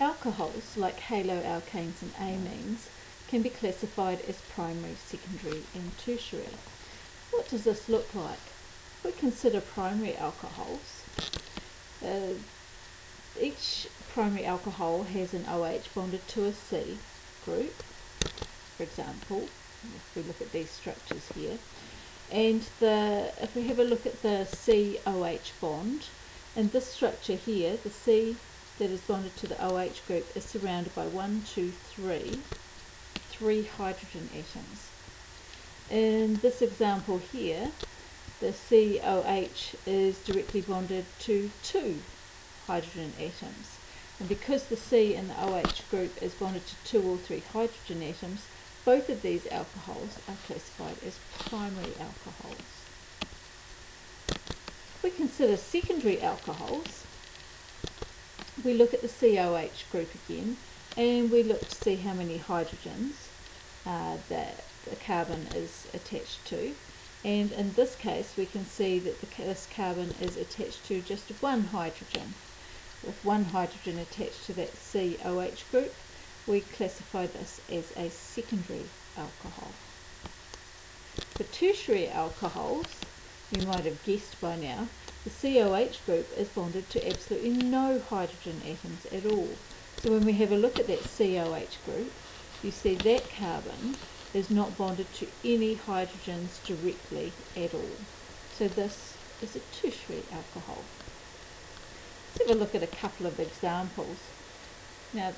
Alcohols, like haloalkanes and amines, can be classified as primary, secondary and tertiary. What does this look like? We consider primary alcohols, uh, each primary alcohol has an OH bonded to a C group, for example, if we look at these structures here. And the if we have a look at the COH bond, in this structure here, the C that is bonded to the OH group is surrounded by one, two, three, three hydrogen atoms. In this example here, the COH is directly bonded to two hydrogen atoms. And because the C in the OH group is bonded to two or three hydrogen atoms, both of these alcohols are classified as primary alcohols. If we consider secondary alcohols, we look at the COH group again and we look to see how many hydrogens uh, that the carbon is attached to and in this case we can see that the, this carbon is attached to just one hydrogen. With one hydrogen attached to that COH group we classify this as a secondary alcohol. For tertiary alcohols, you might have guessed by now, the COH group is bonded to absolutely no hydrogen atoms at all. So when we have a look at that COH group, you see that carbon is not bonded to any hydrogens directly at all. So this is a tertiary alcohol. Let's have a look at a couple of examples. Now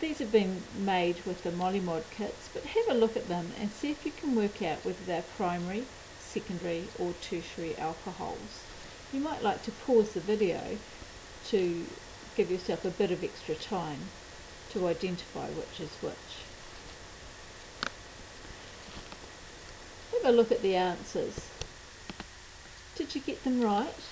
these have been made with the Molymod kits, but have a look at them and see if you can work out whether they're primary, secondary or tertiary alcohols. You might like to pause the video to give yourself a bit of extra time to identify which is which. Have a look at the answers. Did you get them right?